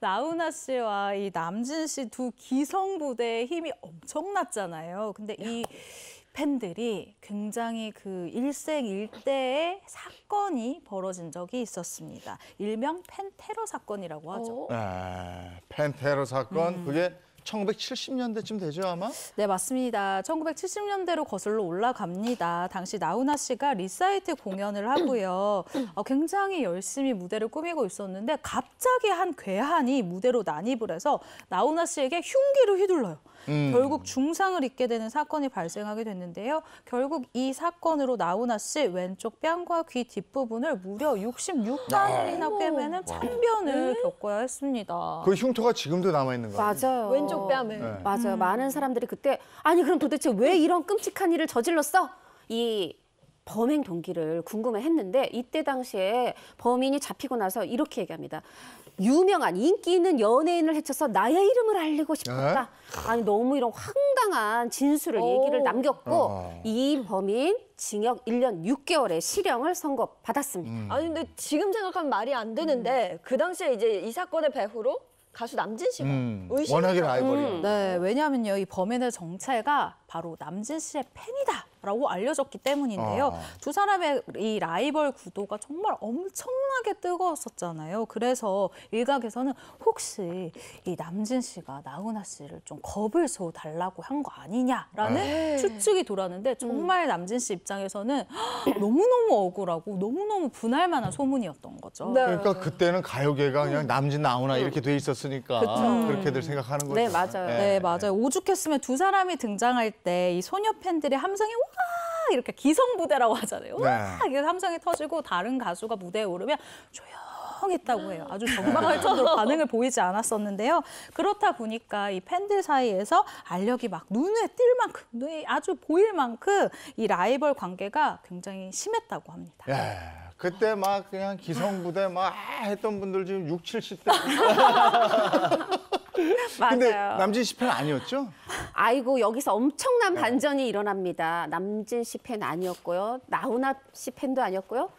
나훈아 씨와 이 남진 씨 두 기성 부대의 힘이 엄청났잖아요. 근데 이 팬들이 굉장히 그 일생 일대의 사건이 벌어진 적이 있었습니다. 일명 팬 테러 사건이라고 하죠. 어? 네, 팬 테러 사건 그게 1970년대쯤 되죠 아마? 네, 맞습니다. 1970년대로 거슬러 올라갑니다. 당시 나훈아 씨가 리사이틀 공연을 하고요. 어, 굉장히 열심히 무대를 꾸미고 있었는데 갑자기 한 괴한이 무대로 난입을 해서 나훈아 씨에게 흉기를 휘둘러요. 음. 결국 중상을 입게 되는 사건이 발생하게 됐는데요. 결국 이 사건으로 나훈아 씨 왼쪽 뺨과 귀 뒷부분을 무려 66단이나 꿰매는 참변을 겪어야 했습니다. 그 흉터가 지금도 남아 있는 거예요. 맞아요. 왼쪽 뺨에. 네. 맞아요. 많은 사람들이 그때 아니 그럼 도대체 왜 이런 끔찍한 일을 저질렀어? 이 범행 동기를 궁금해했는데 이때 당시에 범인이 잡히고 나서 이렇게 얘기합니다. 유명한 인기 있는 연예인을 해쳐서 나의 이름을 알리고 싶었다. 아니 너무 이런 황당한 진술을 오. 얘기를 남겼고 어. 이 범인 징역 1년 6개월의 실형을 선고받았습니다. 아니 근데 지금 생각하면 말이 안 되는데 그 당시에 이제 이 사건의 배후로 가수 남진 씨가 음, 의심. 워낙에 라이벌이야. 음. 네, 왜냐하면요, 이 범인의 정체가 바로 남진 씨의 팬이다라고 알려졌기 때문인데요. 어. 두 사람의 이 라이벌 구도가 정말 엄청나게 뜨거웠었잖아요. 그래서 일각에서는 혹시 이 남진 씨가 나훈아 씨를 좀 겁을 줘 달라고 한 거 아니냐라는 추측이 돌았는데 정말 남진 씨 입장에서는 너무너무 억울하고 너무너무 분할 만한 소문이었던 거죠. 네. 그러니까 그때는 가요계가 그냥 남진 나오나 이렇게 돼 있었으니까 그렇게들 생각하는 거죠. 네, 맞아요. 네, 맞아요. 오죽했으면 두 사람이 등장할 때 이 소녀 팬들의 함성이 와 이렇게 기성부대라고 하잖아요. 와 네. 이게 함성이 터지고 다른 가수가 무대에 오르면 조용 했다고 해요. 아주 적막할 정도로 반응을 보이지 않았었는데요. 그렇다 보니까 이 팬들 사이에서 알력이 막 눈에 띌 만큼, 눈에 아주 보일 만큼 이 라이벌 관계가 굉장히 심했다고 합니다. 예, 그때 막 그냥 기성부대 막 했던 분들 지금 6, 70대. 근데 남진 씨팬 아니었죠? 아이고 여기서 엄청난 반전이 일어납니다. 남진 씨 팬 아니었고요. 나훈아 씨 팬도 아니었고요.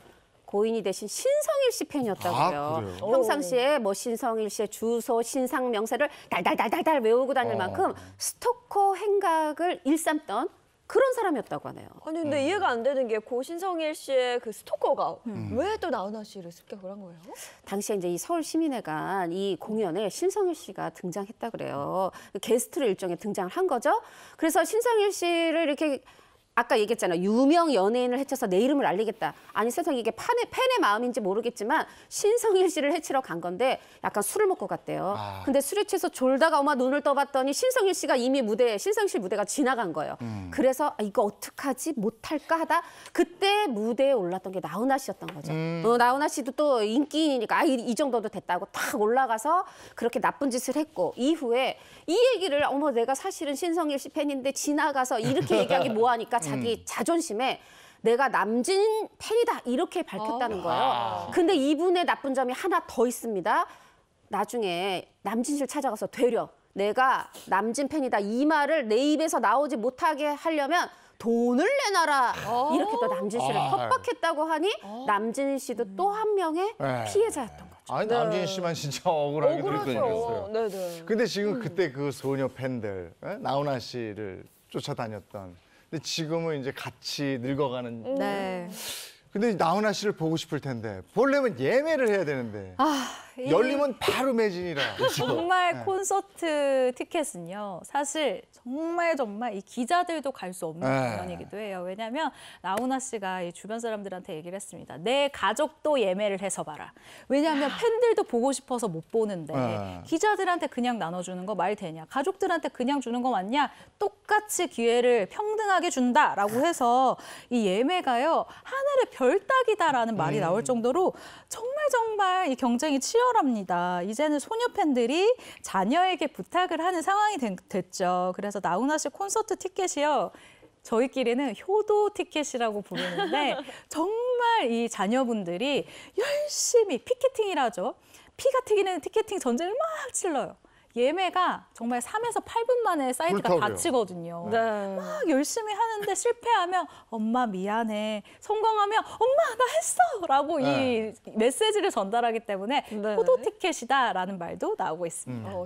고인이 대신 신성일 씨 팬이었다고요. 아, 그래요? 평상시에 뭐 신성일 씨의 주소, 신상 명세를 달달달달달 외우고 다닐 어. 만큼 스토커 행각을 일삼던 그런 사람이었다고 하네요. 아니 근데 이해가 안 되는 게 고 신성일 씨의 그 스토커가 음. 왜또 나훈아 씨를 습격을 한 거예요? 당시에 이제 이 서울 시민회관 이 공연에 신성일 씨가 등장했다 그래요. 게스트로 일종의 등장을 한 거죠. 그래서 신성일 씨를 이렇게 아까 얘기했잖아요. 유명 연예인을 해쳐서 내 이름을 알리겠다. 아니 세상 이게 팬의, 팬의 마음인지 모르겠지만 신성일 씨를 해치러 간 건데 약간 술을 먹고 갔대요. 아. 근데 술에 취해서 졸다가 엄마 눈을 떠봤더니 신성일 씨가 이미 무대 신성일 씨 무대가 지나간 거예요. 그래서 아, 이거 어떡하지 못할까 하다 그때 무대에 올랐던 게 나훈아 씨였던 거죠. 어, 나훈아 씨도 또 인기인이니까 아, 이, 이 정도도 됐다고 탁 올라가서 그렇게 나쁜 짓을 했고 이후에 이 얘기를 어머 내가 사실은 신성일 씨 팬인데 지나가서 이렇게 얘기하기 뭐하니까 자기 자존심에 내가 남진 팬이다 이렇게 밝혔다는 거예요. 근데 이분의 나쁜 점이 하나 더 있습니다. 나중에 남진 씨를 찾아가서 되려 내가 남진 팬이다 이 말을 내 입에서 나오지 못하게 하려면 돈을 내놔라 이렇게 또 남진 씨를 아. 협박했다고 하니 남진 씨도 또한 명의 네. 피해자였던 거죠. 아니 남진 씨만 진짜 억울하게 될 억울하죠. 뻔했어요. 네네. 근데 지금 그때 그 소녀 팬들 예? 나훈아 씨를 쫓아다녔던. 근데 지금은 이제 같이 늙어가는. 네. 근데 나훈아 씨를 보고 싶을 텐데 보려면 예매를 해야 되는데 아, 이- 열리면 바로 매진이라. 정말 네. 콘서트 티켓은요. 사실 정말 정말 이 기자들도 갈 수 없는 네. 공연이기도 해요. 왜냐하면 나훈아 씨가 이 주변 사람들한테 얘기를 했습니다. 내 가족도 예매를 해서 봐라. 왜냐하면 팬들도 보고 싶어서 못 보는데 네. 기자들한테 그냥 나눠주는 거 말 되냐? 가족들한테 그냥 주는 거 맞냐? 똑같이 기회를 평등하게 준다라고 해서 이 예매가요 하늘의 별 따기다라는 말이 음. 나올 정도로 정말 정말 이 경쟁이 치열 합니다. 이제는 소녀 팬들이 자녀에게 부탁을 하는 상황이 된- 됐죠. 그래서 나훈아 씨 콘서트 티켓이요. 저희끼리는 효도 티켓이라고 부르는데 정말 이 자녀분들이 열심히 피켓팅이라죠. 피가 튀기는 티켓팅 전쟁을 막 질러요. 예매가 정말 3에서 8분 만에 사이트가 그렇다고요. 닫히거든요. 네. 막 열심히 하는데 실패하면 엄마 미안해. 성공하면 엄마 나 했어 라고 네. 이 메시지를 전달하기 때문에 네. 포도 티켓이다라는 말도 나오고 있습니다. 어,